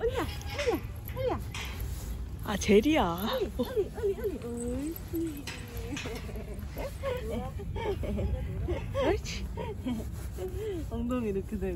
언니야, 언니야, 언니야. 아 제리야. 언니, 언니, 언니, 언니. 옳지. 엉덩이 이렇게 되고.